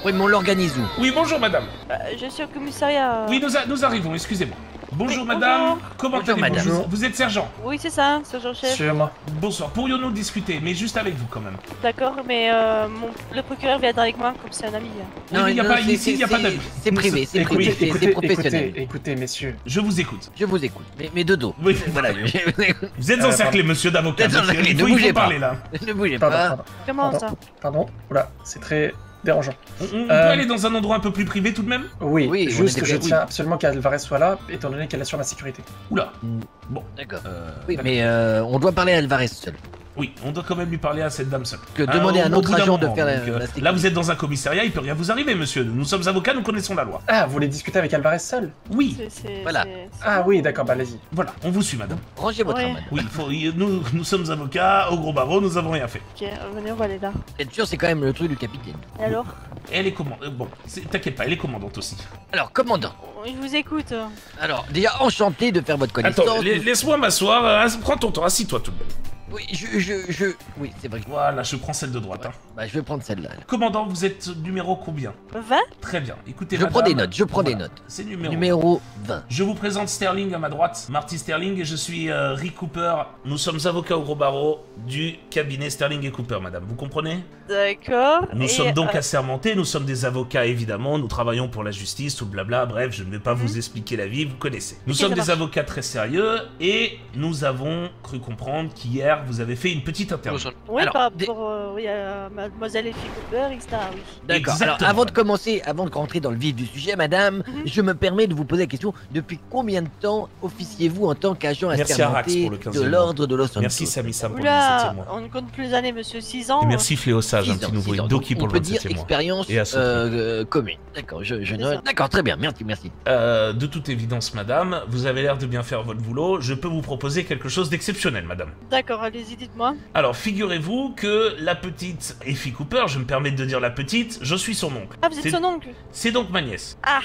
Oui, mais on l'organise où? Oui, bonjour, madame. Bah, je suis au commissariat. Oui, nous, a- nous arrivons. Excusez-moi. Bonjour, Oui, madame. bonjour. Comment Bonjour, allez-vous madame. Vous- Vous êtes sergent. Oui, c'est ça, sergent chef. Sur moi. Bonsoir. Pourrions-nous discuter, mais juste avec vous quand même. D'accord, mais euh, mon- le procureur vient être avec moi, comme c'est un ami. Oui, mais il y a non, pas, ici, il n'y a pas d'amis. C'est privé, c'est privé, Écoutez, c'est- professionnel. écoutez, écoutez, messieurs. Je vous écoute. Je vous écoute, mais, mais de dos. Oui. Voilà, je- Vous êtes Euh, encerclé, monsieur d'avocat. Vous êtes monsieur. encerclé, ne bougez pas. parler là. ne bougez Pardon, pas. pardon. Comment ça? Pardon. Oula, c'est très dérangeant. On, on Euh, peut aller dans un endroit un peu plus privé tout de même Oui, Oui, juste que je tiens oui. absolument qu'Alvarez soit là, étant donné qu'elle assure ma sécurité. Oula. Mm. Bon. D'accord. Euh, Oui, mais euh, on doit parler à Alvarez seul. Oui, on doit quand même lui parler à cette dame seule. Que demander Euh, à un au autre agent de faire la- donc, euh, la Là, vous êtes dans un commissariat, il peut rien vous arriver, monsieur. Nous sommes avocats, nous connaissons la loi. Ah, vous voulez discuter avec Alvarez seul? Oui, Voilà. Ah bon. oui, d'accord, bah allez-y. voilà, on vous suit, madame. Rangez votre âme. Oui, il faut, il- nous, nous sommes avocats, au gros barreau, nous avons rien fait. Ok, venez, on va aller là. Êtes sûr, c'est quand même le truc du capitaine. Et alors? Elle est commandante. Bon, c'est- t'inquiète pas, elle est commandante aussi. Alors, commandant. Je vous écoute. Alors, déjà enchanté de faire votre connaissance. Attends, la- laisse-moi m'asseoir. euh, prends ton temps, assis-toi tout de même. Oui, je, je, je... Oui, c'est vrai. Voilà, je prends celle de droite. hein. Bah, je vais prendre celle-là. là. Commandant, vous êtes numéro combien? 20 Très bien. Écoutez, Je prends des notes, je prends des notes. C'est numéro. Numéro 20. Je vous présente Sterling à ma droite, Marty Sterling, et je suis euh, Rick Cooper. Nous sommes avocats au gros barreau du cabinet Sterling et Cooper, madame. Vous comprenez? D'accord. Nous Et, sommes donc euh, assermentés, nous sommes des avocats évidemment, nous travaillons pour la justice, tout le blabla, bref, je ne vais pas vous expliquer la vie, vous connaissez. Nous Mhm. Sommes des marche. avocats très sérieux et nous avons cru comprendre qu'hier vous avez fait une petite interview. Oui, Alors, par rapport euh, oui, à Mademoiselle Effie Cooper, etc. Oui. D'accord. Alors, avant de commencer, avant de rentrer dans le vif du sujet, madame, Mhm. je me permets de vous poser la question depuis combien de temps officiez-vous en tant qu'agent assermenté le de 15e l'ordre de Los Santos Merci Sami Sam pour le Oula, 17 mois. on ne compte plus les années, monsieur. 6 ans. Et merci Fléau Sage, un petit nouveau ans. Doki Donc, pour on le peut dire 27e mois. expérience Et euh, euh, commune. D'accord, je, je. D'accord, très bien, merci, merci. Euh, de toute évidence, madame, vous avez l'air de bien faire votre boulot. Je peux vous proposer quelque chose d'exceptionnel, madame. D'accord, allez-y, dites-moi. Alors, figurez-vous que la petite Effie Cooper, je me permets de dire la petite, je suis son oncle. Ah, vous êtes C'est- son oncle C'est donc ma nièce. Ah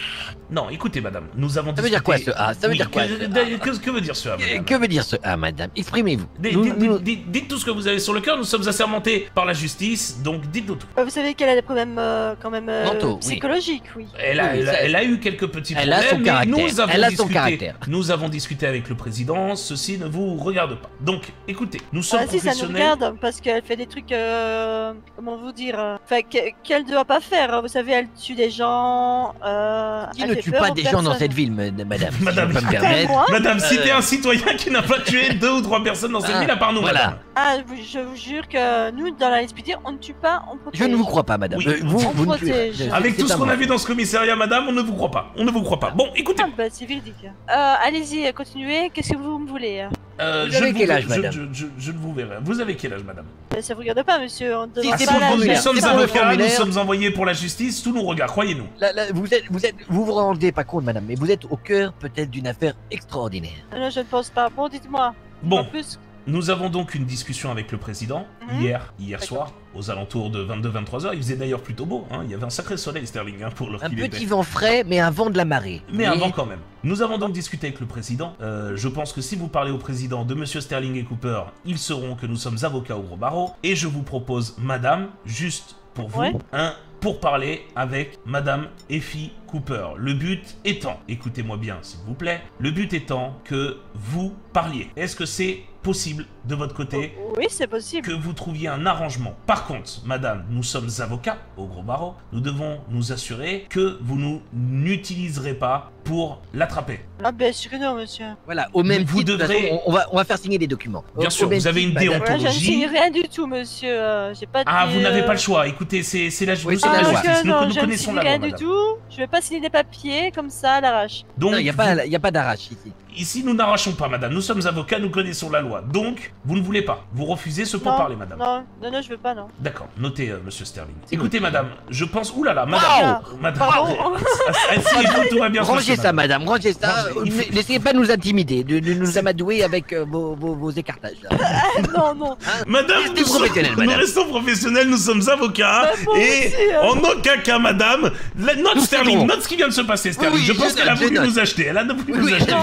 Non, écoutez, madame, nous avons Ça veut dire discuté- quoi, ce A Ça veut Oui, dire quoi, que, ce A que- que veut dire ce A, Que, madame que veut dire ce Ah, madame Exprimez-vous. Dites- Nous- tout ce que vous avez sur le cœur, nous sommes assermentés par la justice, donc dites-nous tout. Euh, Vous savez qu'elle a des problèmes euh, quand même euh, Mentaux, psychologiques, oui. Elle a, Oui, elle, a, elle a eu quelques petits Elle a problèmes, son mais caractère. nous avons Elle a son discuté. caractère. Nous avons discuté avec le président. Ceci ne vous regarde pas. Donc, écoutez, nous sommes Ah si, ça nous regarde, parce qu'elle fait des trucs, euh, comment vous dire, euh, enfin, que- qu'elle ne doit pas faire. hein. Vous savez, elle tue des gens, euh, Qui elle ne tue pas des gens dans cette ville, ma- madame si Madame, je peux me permettre. moi Madame, Euh, un citoyen qui n'a pas tué deux ou trois personnes dans cette Ah, ville à part nous, voilà. madame. Ah, je- vous jure que nous, dans la SPD, on ne tue pas, on protège. Je ne vous crois pas, madame. Oui. Euh, vous, On vous ne protège. pas. Avec tout ce qu'on a vu dans ce commissariat, madame, on ne vous croit pas. On ne vous croit pas. Bon, écoutez. Ah, bah, c'est véridique. Euh, allez-y, continuez. Qu'est-ce que vous me voulez euh, Vous je ne quel âge, je- madame? je, je- ne vous verrai. Vous avez quel âge, madame Euh, Ça vous regarde pas, monsieur. On ne Si, demande c'est pas pour l'âge. le Nous sommes avocats, nous sommes envoyés pour la justice, tout nous regarde, croyez-nous. Vous êtes, vous êtes, vous vous rendez pas compte, madame, mais vous êtes au cœur peut-être d'une affaire extraordinaire. Ah Non, je ne pense pas. Bon, dites-moi. Bon, En plus, Nous avons donc une discussion avec le président Mhm. hier, hier soir, aux alentours de 22-23 heures. Il faisait d'ailleurs plutôt beau, hein. il y avait un sacré soleil Sterling hein, pour l'heure Un petit était. vent frais, mais un vent de la marée. Mais avant voyez quand même. Nous avons donc discuté avec le président. Euh, je pense que si vous parlez au président de Monsieur Sterling et Cooper, ils sauront que nous sommes avocats au gros barreau. Et je vous propose, Madame, juste pour vous, Ouais. un pour parler avec Madame Effie Cooper. Le but étant, écoutez-moi bien s'il vous plaît, le but étant que vous parliez. Est-ce que c'est possible de votre côté oui, c'est possible. que vous trouviez un arrangement? Par contre, madame, nous sommes avocats au gros barreau. Nous devons nous assurer que vous nous n'utiliserez pas pour l'attraper. Ah, bien sûr que non, monsieur. Voilà, au même Vous titre, de devrez- façon, on, va, on va faire signer des documents. Bien Au- sûr, au vous avez titre, une madame. Voilà, je ne signe rien du tout, monsieur. euh, J'ai pas Ah, dit, vous n'avez euh, pas le choix. Écoutez, c'est c'est la, Oui, sommes la la loi. que justice. Nous, non, nous je ne loi, rien du tout. Je vais pas signer des papiers comme ça à l'arrache. Donc, Non, il n'y a, pas- y a pas d'arrache ici. Ici, nous n'arrachons pas, madame. Nous sommes avocats, nous connaissons la loi. Donc, vous ne voulez pas. Vous refusez ce Non, pourparler, madame. non, non, non, je veux pas, non. D'accord, notez, euh, monsieur Sterling. Écoutez, madame, je pense. Ouh là là, madame. Madame. Pardon Asseyez-vous, tout va bien se Rangez ça, madame. madame, rangez ça. Ne- N'essayez pas de nous intimider, de, de nous amadouer avec euh, vos, vos- vos écartages. là. non, non. Madame, Restez nous, sommes- professionnelle, nous madame. restons professionnels, nous sommes avocats. Bah, et aussi, hein. en aucun cas, madame, la- note Nous Sterling, note ce qui vient de se passer, Sterling. Oui, je pense qu'elle a voulu nous acheter. Elle a voulu nous acheter.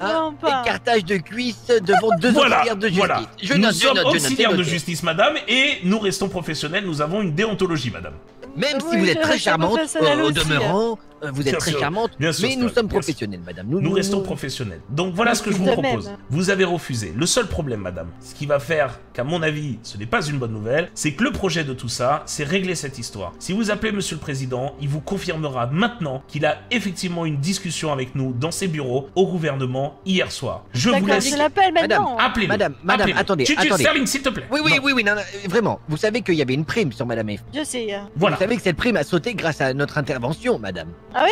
Un pas. écartage de cuisses devant deux Voilà, auxiliaires de justice. voilà. Je nous sommes note, je note, auxiliaires de justice, madame, et nous restons professionnels. Nous avons une déontologie, madame. Même si Oui, vous êtes je très charmante, euh, au hein. demeurant, vous êtes Bien très sûr, charmante, bien sûr, mais nous sommes professionnels, madame. Nous, restons professionnels. Donc voilà ce que je vous propose. même. Vous avez refusé. Le seul problème, madame, ce qui va faire qu'à mon avis, ce n'est pas une bonne nouvelle, c'est que le projet de tout ça, c'est régler cette histoire. Si vous appelez monsieur le président, il vous confirmera maintenant qu'il a effectivement une discussion avec nous dans ses bureaux au gouvernement hier soir. Je vous laisse. je l'appelle Madame, maintenant. Appelez-le. Madame, madame, attendez, Tu- attendez. Sterling, s'il te plaît. Oui, oui, Non. oui, oui, non, non, euh, vraiment. Vous savez qu'il y avait une prime sur Madame F. Je sais. hein. Voilà. Vous savez que cette prime a sauté grâce à notre intervention, madame. Ok.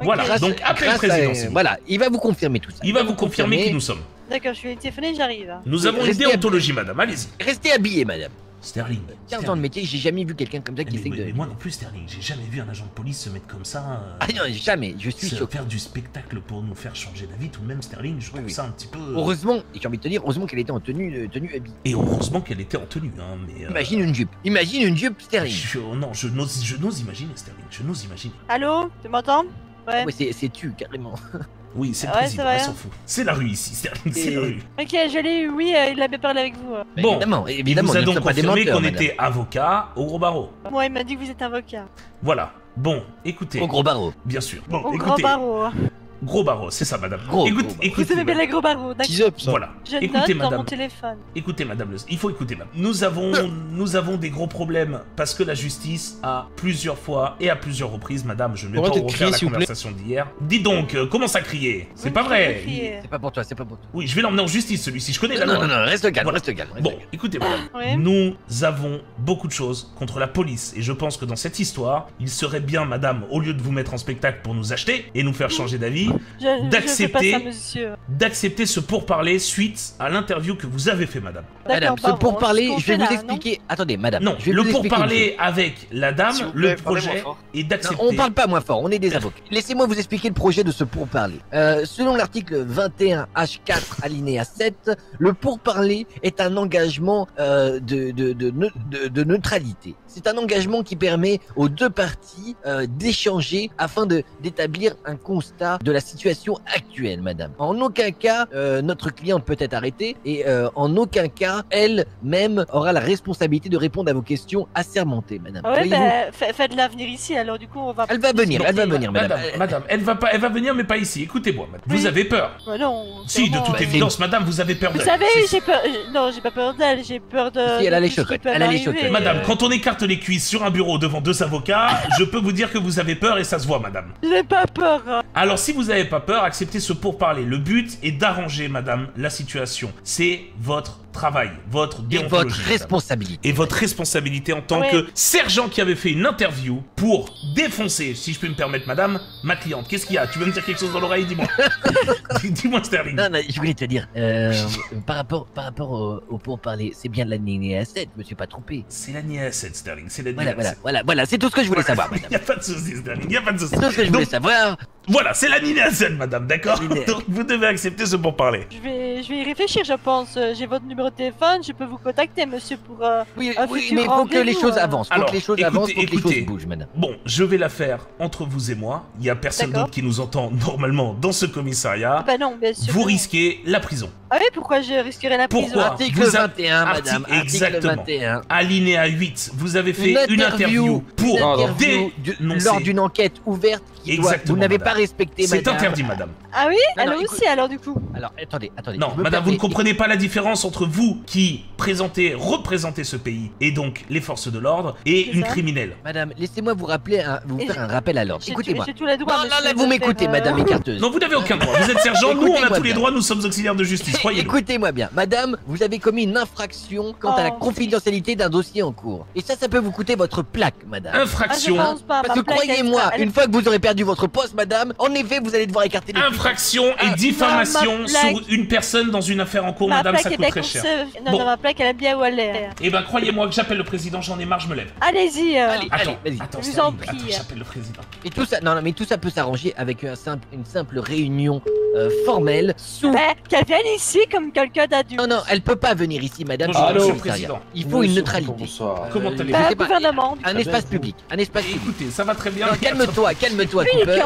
Voilà. Grâce- Donc le grâce à- plaît. Voilà, il va vous confirmer tout ça. Il va vous confirmer qui nous sommes. D'accord, je vais téléphoner, j'arrive. Nous avons une déontologie, madame. Allez-y. Restez habillé, madame. Sterling. 15 ans de Sterling. métier, j'ai jamais vu quelqu'un comme ça qui Mais, sait mais- que. mais moi non plus, Sterling. J'ai jamais vu un agent de police se mettre comme ça. euh, Ah non, jamais, je suis faire du spectacle pour nous faire changer d'avis, tout de même, Sterling, je trouve oui. ça un petit peu. Heureusement, et j'ai envie de te dire, heureusement qu'elle était en tenue, euh, tenue habillée. Et heureusement qu'elle était en tenue, hein, mais. euh, Imagine une jupe. Imagine une jupe Sterling. je- non, je n'ose, imaginer, Sterling, je n'ose imaginer. Allô Tu m'entends? Ouais. Ouais, c'est c'est tu, carrément. Oui, c'est le Ouais, président, hein. s'en fout. C'est la rue ici, c'est Et- la rue. Ok, je l'ai eu, oui, euh, il avait parlé avec vous. euh. Bon, évidemment, il évidemment, vous a nous donc des confirmé qu'on était avocat au gros barreau. Moi, il m'a dit que vous êtes avocat. Voilà. Bon, écoutez. Au gros barreau. Bien sûr. Bon, Au grand écoutez. barreau. Gros barreau, c'est ça, madame. Gros, Écoute, gros barreau. écoutez, Vous aimez les gros barreaux, d'accord Voilà. Je Écoutez, note dans madame. mon téléphone. Écoutez, madame, le- il faut écouter, madame. Nous avons, nous avons des gros problèmes parce que la justice a plusieurs fois et à plusieurs reprises, madame, je ne vais pas refaire crier, la conversation d'hier. Dis donc, euh, comment ça crier C'est Oui, pas je vrai. C'est pas pour toi, c'est pas pour toi. Oui, je vais l'emmener en justice, celui-ci. Je connais la Non, loi. non, non, reste calme, Voilà. reste calme. reste Bon, calme. écoutez, madame. Oui. Nous avons beaucoup de choses contre la police et je pense que dans cette histoire, il serait bien, madame, au lieu de vous mettre en spectacle pour nous acheter et nous faire changer d'avis, D'accepter d'accepter ce pourparler suite à l'interview que vous avez fait, madame. Madame, ce pourparler, ce je vais vous expliquer. Attendez, madame. Non, je vais le vous expliquer une pourparler avec la dame, le projet Non, d'accepter. on parle pas moins fort, on est des avocats. Laissez-moi vous expliquer le projet de ce pourparler. Euh, selon l'article 21H4 alinéa 7, le pourparler est un engagement euh, de, de, de, de- de neutralité. C'est un engagement qui permet aux deux parties euh, d'échanger afin de d'établir un constat de la situation actuelle, madame. En aucun cas, euh, notre cliente peut être arrêtée et euh, en aucun cas, elle-même aura la responsabilité de répondre à vos questions assermentées, madame. Ah ouais, bah, fa- faites-la venir ici, alors du coup, on va... Elle va venir, elle va venir, madame. Madame, madame, elle va pas, elle va venir, mais pas ici. Écoutez-moi, madame. Oui. Vous avez peur. Bah non, Si, de toute Bah, évidence, madame, vous avez peur Vous d'elle. savez, C'est- j'ai peur... euh, Non, j'ai pas peur d'elle, j'ai peur de... Si, elle a les chocottes, elle a les chocottes. Madame, quand on écarte les cuisses sur un bureau devant deux avocats, je peux vous dire que vous avez peur et ça se voit, madame. J'ai pas peur. hein. Alors, si vous n'avez pas peur, acceptez ce pourparler. Le but est d'arranger, madame, la situation. C'est votre travail, votre Et votre madame. responsabilité. et votre responsabilité en tant Ouais. que sergent qui avait fait une interview pour défoncer, si je peux me permettre, madame, ma cliente. Qu'est-ce qu'il y a? Tu veux me dire quelque chose dans l'oreille? Dis-moi. Dis-moi, Sterling. Non, non, je voulais te dire, euh, par rapport, par rapport au, au pourparler, c'est bien l'année 7, je me suis pas trompé. C'est l'année 7, Sterling. C'est l'année Voilà, voilà, 7. voilà, voilà, c'est tout ce que je voulais savoir, Il madame. n'y a pas de souci, Sterling. Il n'y a pas de souci. C'est tout ce que je voulais Donc, savoir. Voilà, c'est l'année 7, madame, d'accord Donc, vous devez accepter ce pourparler. Je vais, je vais y réfléchir, je pense. Euh, J'ai votre numéro de téléphone, je peux vous contacter, monsieur, pour... euh, Oui, un oui, futur mais il faut que les rendez-vous, choses euh. avancent, faut Alors, que les choses écoutez, avancent, faut que les écoutez. choses bougent, madame. Bon, je vais la faire entre vous et moi. Il n'y a personne d'autre qui nous entend normalement dans ce commissariat. Bah non, bien sûr. Vous risquez la prison. Ah oui, pourquoi je risquerais la prison? Pourquoi Article Vous a- 21, madame, Arti- article exactement. 21. Alinéa 8, vous avez fait une interview pour une interview du- dénoncer. lors d'une enquête ouverte Exactement, vous n'avez pas respecté, C'est interdit, madame. Ah oui Non, Elle non, aussi, alors du coup. Alors, attendez, attendez. Non, madame, vous ne comprenez pas la différence entre vous qui présentez, représentez ce pays et donc les forces de l'ordre et une criminelle. Madame, laissez-moi vous rappeler, un- vous Et faire un rappel à l'ordre. Écoutez-moi. vous m'écoutez, euh, madame écarteuse. Non, vous n'avez aucun droit. Vous êtes sergent, nous on a tous les droits, nous sommes auxiliaires de justice, croyez-nous. Écoutez-moi bien, madame, vous avez commis une infraction quant à la Oh. confidentialité d'un dossier en cours. Et ça, ça peut vous coûter votre plaque, madame. Infraction, Ah, pas, Parce que croyez-moi, une fois que vous aurez perdu votre poste, madame, en effet, vous allez devoir écarter les infraction et Ah, diffamation non, sur une personne dans une affaire en cours, Ma madame, ça coûte bien très cher. Non, Bon. non, ma plaque, elle est bien où elle est. Eh ben, croyez-moi que j'appelle le président, j'en ai marre, je me lève. Allez-y. euh, Allez, Attends, allez, vas-y. attends, Je vous en prie. attends, j'appelle le président. Et tout ça, non, non, mais tout ça peut s'arranger avec un simple, une simple réunion euh, formelle sous. bah, Qu'elle vienne ici comme quelqu'un d'adulte. Non, non, elle peut pas venir ici, madame. Bonjour, monsieur le président. Il faut une neutralité. Bonsoir. Comment Euh, allez-vous gouvernement. Un espace public, un espace public. Écoutez, ça va très bien. Non, calme-toi, calme-toi, Cooper.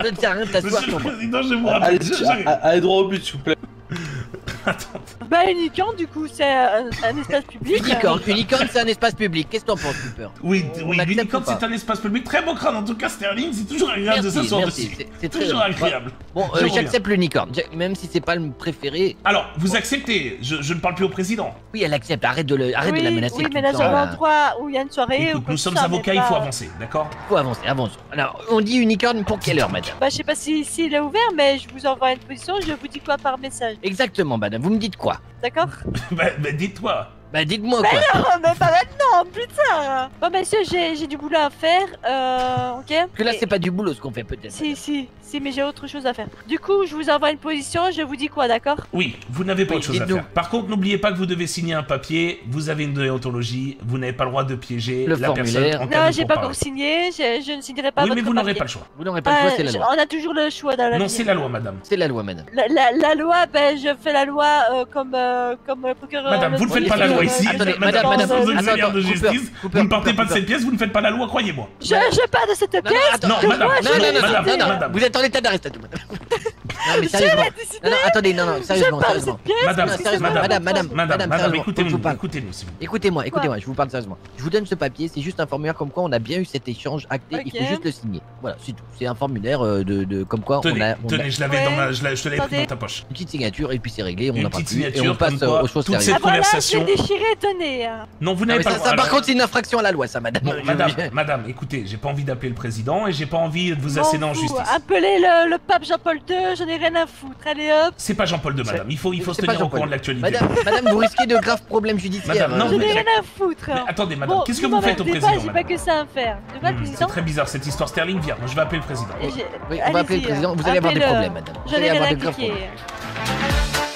rien de Monsieur le président, je vous rappelle. j'arrive. allez droit au but, s'il vous plaît. Bah, une licorne, du coup, c'est un, un espace public. Unicorn, unicorn, c'est un espace public. Qu'est-ce que t'en penses, Cooper? Oui, On oui, pas c'est un espace public très beau crâne en tout cas Sterling, c'est toujours agréable de Merci, s'asseoir merci, dessus. c'est- toujours agréable. Bon, euh, j'accepte l'unicorn, même si c'est pas le préféré. Alors, vous acceptez, je, je ne parle plus au président. Oui, elle accepte. Arrête de, le, arrête oui, de la menacer. oui, mais là, temps, j'ai un là. endroit où il y a une soirée. ou Écoute, nous sommes avocats, il faut avancer, d'accord? Faut avancer, avance. Alors, on dit unicorn pour quelle heure, madame? Bah, je sais pas si, si il est ouvert, mais je vous envoie une position, je vous dis quoi par message. Exactement, madame. Vous me dites quoi? D'accord. Bah, bah, dites-toi. Bah, dites-moi Bah quoi. non, mais pas maintenant, plus tard Bon, monsieur, j'ai j'ai du boulot à faire, euh, ok Parce que là, Et- c'est pas du boulot ce qu'on fait, peut-être. Si, si, si, mais j'ai autre chose à faire. Du coup, je vous envoie une position, je vous dis quoi, d'accord? Oui, vous n'avez pas Oui, autre chose à faire. Par contre, n'oubliez pas que vous devez signer un papier, vous avez une déontologie, vous n'avez pas le droit de piéger Le la formulaire. personne en cas Non, j'ai pas encore signé, je, je ne signerai pas Oui, votre mais vous n'aurez pas le choix. Vous n'aurez pas le choix, Euh, c'est la je- loi. On a toujours le choix dans la Non, c'est la loi, madame. C'est la loi, madame. La, la- la loi, ben, je fais la loi euh, comme, euh, comme le procureur. Madame, vous ne faites pas la euh, loi ici. Attendez, Madame, madame, nous sommes madame, auxiliaires attends, de Cooper, justice. Cooper, Vous ne partez Cooper, pas de cette pièce, vous ne faites pas la loi, croyez-moi. Je, je pars de cette pièce. Non, madame, non, Non, non, vais non, madame. Vous êtes en état d'arrestation, madame. Non, mais sérieusement. Non, non, attendez, non, non, sérieusement, sérieusement. Madame, Non, sérieusement, madame, madame, madame, madame, écoutez-nous, écoutez-nous. Écoutez-moi, écoutez-moi, je vous parle sérieusement. Je vous donne ce papier, c'est juste un formulaire comme quoi on a bien eu cet échange acté, il faut juste le signer. Voilà, c'est tout. C'est un formulaire euh, de, de comme quoi on a, on a tenez, je l'avais dans ma, je te l'avais pris dans ta poche. une petite signature et puis c'est réglé, on petite plus et signature on passe aux choses toute sérieuses. cette Ah conversation. Déchiré, tenez. hein. Non, vous Non, n'avez pas ça, le ça, par contre, c'est une infraction à la loi, ça, madame. Non, Je madame, madame, écoutez, j'ai pas envie d'appeler le président et j'ai pas envie de vous asséner en justice. Appelez le, le pape Jean-Paul II, j'en ai rien à foutre. Allez hop. C'est pas Jean-Paul II, madame. Il faut, il faut se tenir au courant de l'actualité. Madame, madame, vous risquez de graves problèmes judiciaires. Madame, non, J'en mais- ai rien à foutre. Mais attendez, madame, Bon, qu'est-ce que vous faites au président, pas, J'ai madame pas que ça à faire. Hmm, C'est très bizarre cette histoire. Sterling, viens, je vais appeler le président. Oui, on va appeler le président, vous allez avoir des problèmes, madame. Vous J'en allez ai rien avoir à de graves problèmes.